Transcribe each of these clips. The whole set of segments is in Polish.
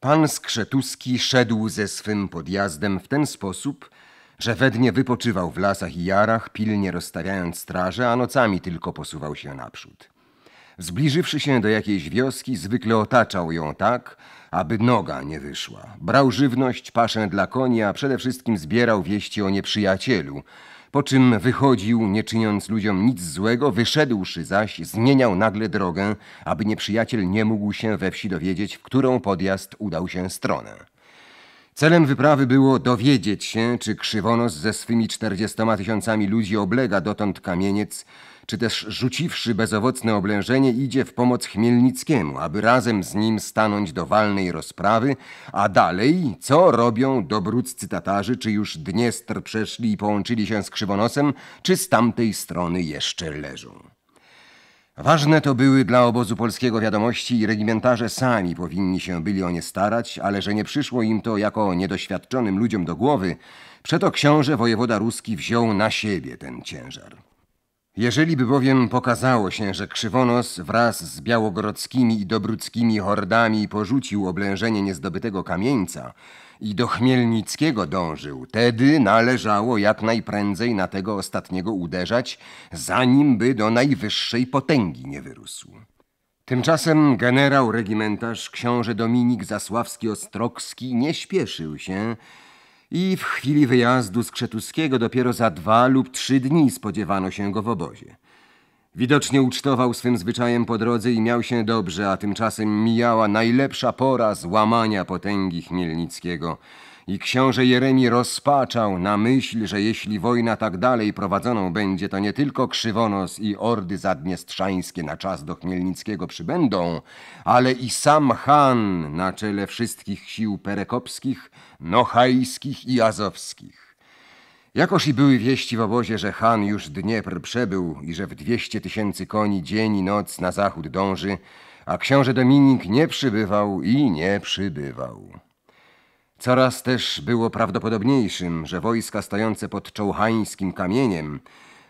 Pan Skrzetuski szedł ze swym podjazdem w ten sposób, że we dnie wypoczywał w lasach i jarach, pilnie rozstawiając straże, a nocami tylko posuwał się naprzód. Zbliżywszy się do jakiejś wioski, zwykle otaczał ją tak, aby noga nie wyszła. Brał żywność, paszę dla koni, a przede wszystkim zbierał wieści o nieprzyjacielu, po czym wychodził, nie czyniąc ludziom nic złego, wyszedłszy zaś, zmieniał nagle drogę, aby nieprzyjaciel nie mógł się we wsi dowiedzieć, w którą podjazd udał się stronę. Celem wyprawy było dowiedzieć się, czy Krzywonos ze swymi czterdziestoma tysiącami ludzi oblega dotąd kamieniec, czy też rzuciwszy bezowocne oblężenie idzie w pomoc Chmielnickiemu, aby razem z nim stanąć do walnej rozprawy, a dalej co robią dobróccy Tatarzy, czy już Dniestr przeszli i połączyli się z Krzywonosem, czy z tamtej strony jeszcze leżą. Ważne to były dla obozu polskiego wiadomości i regimentarze sami powinni się byli o nie starać, ale że nie przyszło im to jako niedoświadczonym ludziom do głowy, przeto książę wojewoda ruski wziął na siebie ten ciężar. Jeżeli by bowiem pokazało się, że Krzywonos wraz z białogrodzkimi i dobruckimi hordami porzucił oblężenie niezdobytego kamieńca i do Chmielnickiego dążył, tedy należało jak najprędzej na tego ostatniego uderzać, zanim by do najwyższej potęgi nie wyrósł. Tymczasem generał regimentarz książę Dominik Zasławski-Ostrogski nie śpieszył się i w chwili wyjazdu z Krzetuskiego dopiero za dwa lub trzy dni spodziewano się go w obozie. Widocznie ucztował swym zwyczajem po drodze i miał się dobrze, a tymczasem mijała najlepsza pora złamania potęgi Chmielnickiego – i książę Jeremi rozpaczał na myśl, że jeśli wojna tak dalej prowadzoną będzie, to nie tylko Krzywonos i ordy zadniestrzańskie na czas do Chmielnickiego przybędą, ale i sam Han na czele wszystkich sił perekopskich, nochajskich i azowskich. Jakoż i były wieści w obozie, że Han już Dniepr przebył i że w dwieście tysięcy koni dzień i noc na zachód dąży, a książę Dominik nie przybywał i nie przybywał. Coraz też było prawdopodobniejszym, że wojska stojące pod czołchańskim kamieniem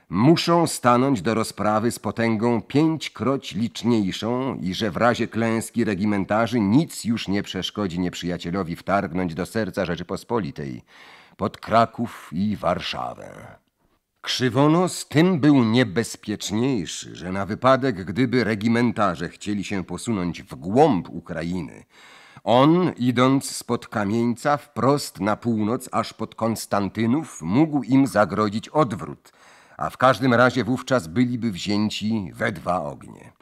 muszą stanąć do rozprawy z potęgą pięćkroć liczniejszą i że w razie klęski regimentarzy nic już nie przeszkodzi nieprzyjacielowi wtargnąć do serca Rzeczypospolitej, pod Kraków i Warszawę. Krzywonos tym był niebezpieczniejszy, że na wypadek, gdyby regimentarze chcieli się posunąć w głąb Ukrainy, on, idąc spod kamieńca wprost na północ, aż pod Konstantynów, mógł im zagrodzić odwrót, a w każdym razie wówczas byliby wzięci we dwa ognie.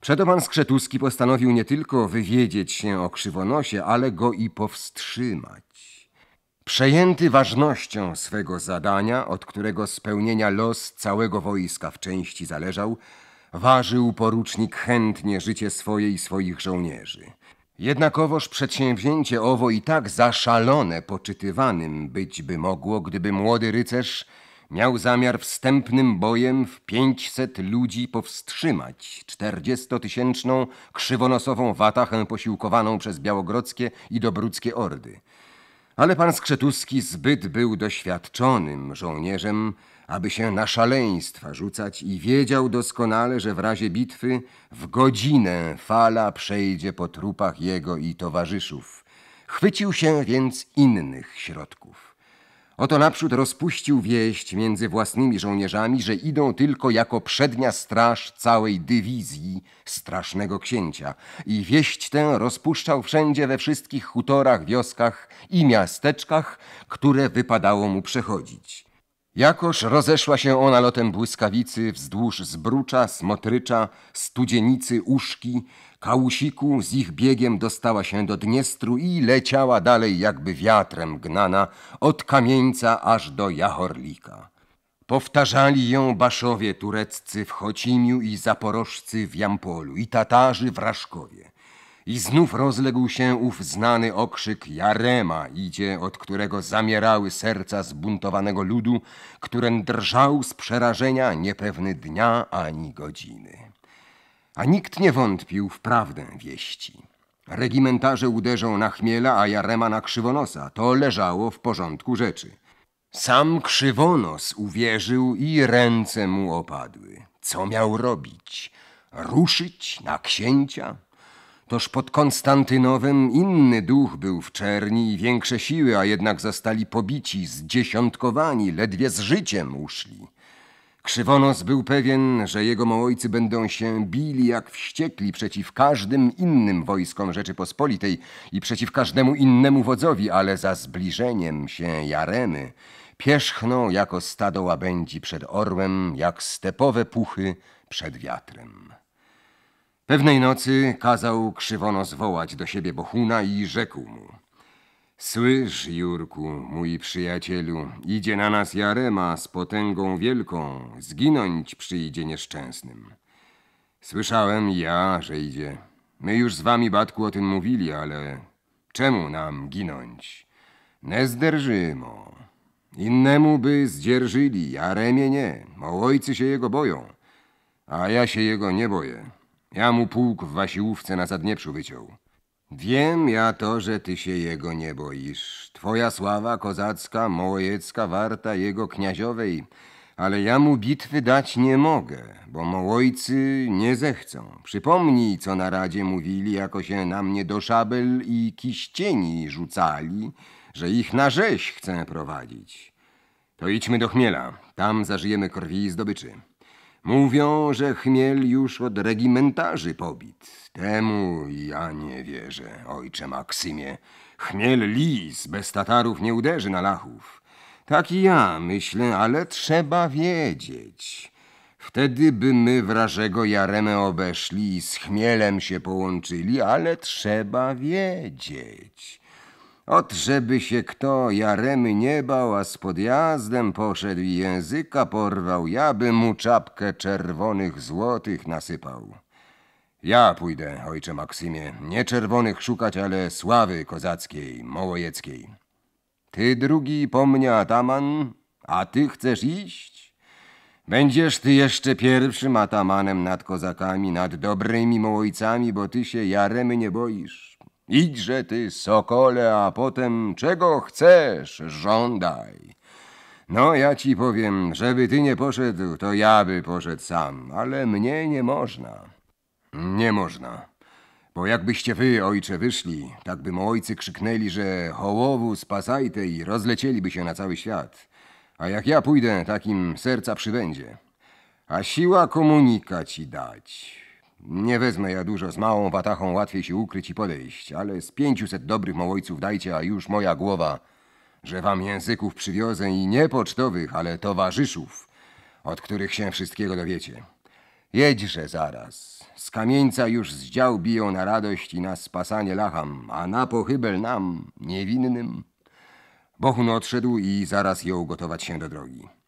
Przeto pan Skrzetuski postanowił nie tylko wywiedzieć się o krzywonosie, ale go i powstrzymać. Przejęty ważnością swego zadania, od którego spełnienia los całego wojska w części zależał, ważył porucznik chętnie życie swoje i swoich żołnierzy. Jednakowoż przedsięwzięcie owo i tak zaszalone poczytywanym być by mogło, gdyby młody rycerz miał zamiar wstępnym bojem w pięćset ludzi powstrzymać czterdziestotysięczną krzywonosową watachę posiłkowaną przez białogrodzkie i dobruckie ordy. Ale pan Skrzetuski zbyt był doświadczonym żołnierzem, aby się na szaleństwa rzucać i wiedział doskonale, że w razie bitwy w godzinę fala przejdzie po trupach jego i towarzyszów. Chwycił się więc innych środków. Oto naprzód rozpuścił wieść między własnymi żołnierzami, że idą tylko jako przednia straż całej dywizji strasznego księcia. I wieść tę rozpuszczał wszędzie we wszystkich hutorach, wioskach i miasteczkach, które wypadało mu przechodzić. Jakoż rozeszła się ona lotem błyskawicy wzdłuż Zbrucza, Smotrycza, Studzienicy, Uszki, Kałusiku z ich biegiem dostała się do Dniestru i leciała dalej jakby wiatrem gnana od Kamieńca aż do Jachorlika. Powtarzali ją Baszowie tureccy w Chocimiu i Zaporożcy w Jampolu i Tatarzy w Raszkowie. I znów rozległ się ów znany okrzyk Jarema idzie, od którego zamierały serca zbuntowanego ludu, którym drżał z przerażenia niepewny dnia ani godziny. A nikt nie wątpił w prawdę wieści. Regimentarze uderzą na chmiela, a Jarema na krzywonosa. To leżało w porządku rzeczy. Sam krzywonos uwierzył i ręce mu opadły. Co miał robić? Ruszyć na księcia? Toż pod Konstantynowem inny duch był w czerni i większe siły, a jednak zostali pobici, zdziesiątkowani, ledwie z życiem uszli. Krzywonos był pewien, że jego małojcy będą się bili jak wściekli przeciw każdym innym wojskom Rzeczypospolitej i przeciw każdemu innemu wodzowi, ale za zbliżeniem się Jaremy pierzchną jako stado łabędzi przed orłem, jak stepowe puchy przed wiatrem. Pewnej nocy kazał Krzywonos wołać do siebie Bohuna i rzekł mu – Słysz, Jurku, mój przyjacielu, idzie na nas Jarema z potęgą wielką, zginąć przyjdzie nieszczęsnym. Słyszałem ja, że idzie. My już z wami, Batku, o tym mówili, ale czemu nam ginąć? Nie zderżymo. Innemu by zdzierżyli, Jaremie nie. Mołojcy się jego boją, a ja się jego nie boję. Ja mu pułk w Wasiłówce na Zadnieprzu wyciął. Wiem ja to, że ty się jego nie boisz. Twoja sława kozacka, mołojecka warta jego kniaziowej, ale ja mu bitwy dać nie mogę, bo mołojcy nie zechcą. Przypomnij, co na radzie mówili, jako się na mnie do szabel i kiścieni rzucali, że ich na rzeź chcę prowadzić. To idźmy do chmiela, tam zażyjemy krwi i zdobyczy. Mówią, że chmiel już od regimentarzy pobit. Temu ja nie wierzę, ojcze Maksymie. Chmiel lis bez Tatarów nie uderzy na Lachów. Tak i ja myślę, ale trzeba wiedzieć. Wtedy by my wrażego Jaremę obeszli i z chmielem się połączyli, ale trzeba wiedzieć. Ot, żeby się kto Jaremy nie bał, a z podjazdem poszedł i języka porwał, ja bym mu czapkę czerwonych złotych nasypał. Ja pójdę, ojcze Maksymie, nie czerwonych szukać, ale sławy kozackiej, mołojeckiej. Ty drugi po mnie ataman, a ty chcesz iść? Będziesz ty jeszcze pierwszym atamanem nad kozakami, nad dobrymi mołojcami, bo ty się Jaremy nie boisz. Idźże ty, sokole, a potem czego chcesz, żądaj. No, ja ci powiem, żeby ty nie poszedł, to ja by poszedł sam, ale mnie nie można. Nie można. Bo jakbyście wy, ojcze, wyszli, tak by ojcy krzyknęli, że hołowu spasajte i rozlecieliby się na cały świat. A jak ja pójdę, takim serca przybędzie. A siła komunika ci dać. Nie wezmę ja dużo, z małą watachą łatwiej się ukryć i podejść, ale z pięciuset dobrych mołojców dajcie, a już moja głowa, że wam języków przywiozę i nie pocztowych, ale towarzyszów, od których się wszystkiego dowiecie. Jedźże zaraz. Z kamieńca już z dział biją na radość i na spasanie lacham, a na pochybel nam, niewinnym. Bohun odszedł i zaraz jął gotować się do drogi.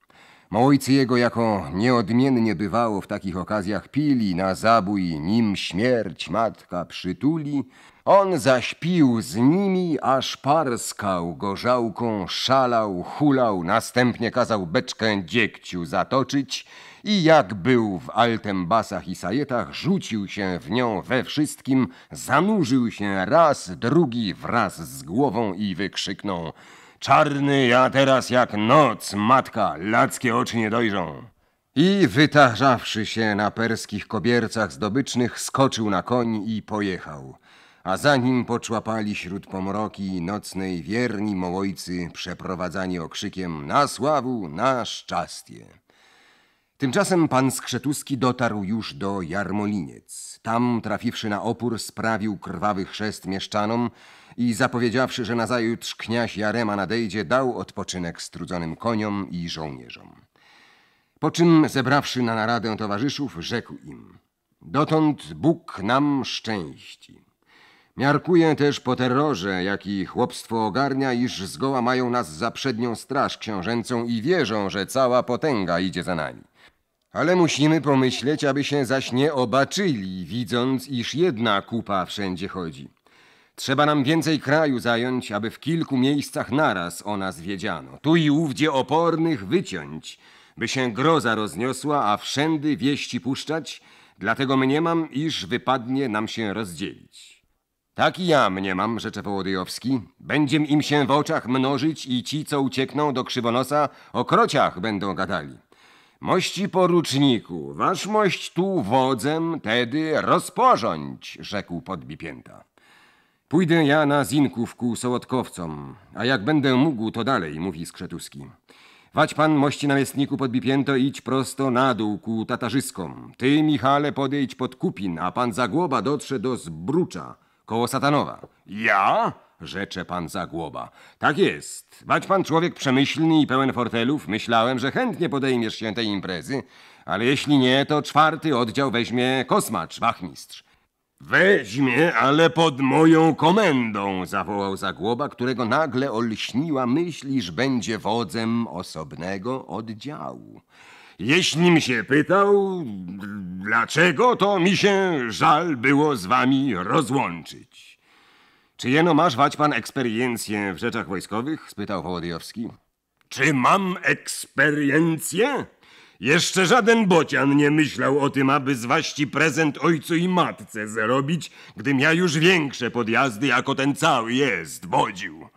Ojcy jego, jako nieodmiennie bywało w takich okazjach, pili na zabój, nim śmierć matka przytuli. On zaś pił z nimi, aż parskał gorzałką, szalał, hulał, następnie kazał beczkę dziegciu zatoczyć i jak był w altem basach i sajetach, rzucił się w nią we wszystkim, zanurzył się raz, drugi wraz z głową i wykrzyknął – Czarny ja teraz jak noc, matka, lackie oczy nie dojrzą. I wytarzawszy się na perskich kobiercach zdobycznych, skoczył na koń i pojechał. A za nim poczłapali śród pomroki nocnej wierni mołojcy, przeprowadzani okrzykiem na sławu, na szczastie. Tymczasem pan Skrzetuski dotarł już do Jarmoliniec. Tam, trafiwszy na opór, sprawił krwawy chrzest mieszczanom i zapowiedziawszy, że nazajutrz kniaź Jarema nadejdzie, dał odpoczynek strudzonym koniom i żołnierzom. Po czym, zebrawszy na naradę towarzyszów, rzekł im Dotąd Bóg nam szczęści. Miarkuję też po terrorze, jaki chłopstwo ogarnia, iż zgoła mają nas za przednią straż książęcą i wierzą, że cała potęga idzie za nami. Ale musimy pomyśleć, aby się zaś nie obaczyli, widząc, iż jedna kupa wszędzie chodzi. Trzeba nam więcej kraju zająć, aby w kilku miejscach naraz o nas wiedziano. Tu i ówdzie opornych wyciąć, by się groza rozniosła, a wszędy wieści puszczać, dlatego mniemam, iż wypadnie nam się rozdzielić. Tak i ja mniemam, rzecze Wołodyjowski, będziem im się w oczach mnożyć i ci, co uciekną do krzywonosa, o krociach będą gadali. Mości poruczniku, wasz mość tu wodzem, tedy rozporządź, rzekł podbipięta. Pójdę ja na zinków ku sołotkowcom, a jak będę mógł, to dalej, mówi Skrzetuski. Wać pan, mości namiestniku podbipięto, idź prosto na dół ku tatarzyskom. Ty, Michale, podejdź pod Kupin, a pan Zagłoba dotrze do Zbrucza, koło Satanowa. Ja? Rzecze pan Zagłoba. Tak jest. Wać pan człowiek przemyślny i pełen fortelów, myślałem, że chętnie podejmiesz się tej imprezy, ale jeśli nie, to czwarty oddział weźmie kosmacz, wachmistrz. Weźmie, ale pod moją komendą, zawołał Zagłoba, którego nagle olśniła myśl, iż będzie wodzem osobnego oddziału. Jeślim się pytał, dlaczego, to mi się żal było z wami rozłączyć. Czy jeno masz wać pan eksperiencję w rzeczach wojskowych? spytał Wołodyjowski. Czy mam eksperiencję? Jeszcze żaden bocian nie myślał o tym, aby zwaści prezent ojcu i matce zrobić, gdym ja już większe podjazdy jako ten cały jest wodził.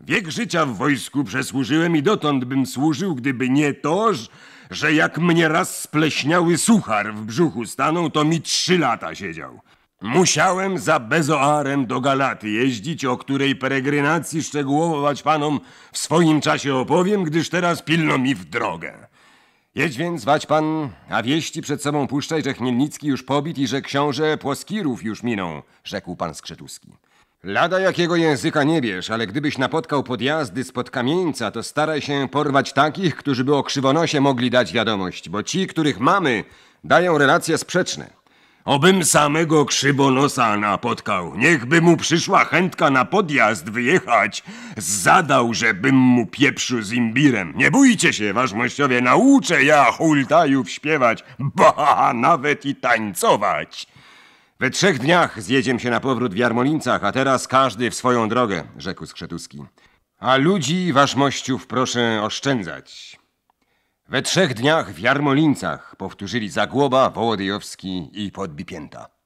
Wiek życia w wojsku przesłużyłem i dotąd bym służył, gdyby nie to, ż- że jak mnie raz spleśniały suchar w brzuchu stanął, to mi trzy lata siedział. Musiałem za Bezoarem do Galaty jeździć, o której peregrynacji szczegółować panom w swoim czasie opowiem, gdyż teraz pilno mi w drogę. Jedź więc, wać pan, a wieści przed sobą puszczaj, że Chmielnicki już pobit i że książę Płoskirów już minął, rzekł pan Skrzetuski. Lada jakiego języka nie wiesz, ale gdybyś napotkał podjazdy spod kamieńca, to staraj się porwać takich, którzy by o krzywonosie mogli dać wiadomość, bo ci, których mamy, dają relacje sprzeczne. Obym samego krzywonosa napotkał. Niechby mu przyszła chętka na podjazd wyjechać. Zadał, żebym mu pieprzu z imbirem. Nie bójcie się, wasz mościowie, nauczę ja hultajów śpiewać, ba, nawet i tańcować. We trzech dniach zjedziem się na powrót w Jarmolincach, a teraz każdy w swoją drogę, rzekł Skrzetuski. A ludzi, wasz mościów, proszę oszczędzać. We trzech dniach w Jarmolincach powtórzyli Zagłoba, Wołodyjowski i Podbipięta.